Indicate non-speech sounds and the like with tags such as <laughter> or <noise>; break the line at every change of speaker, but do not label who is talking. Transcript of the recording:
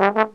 Bye. <laughs>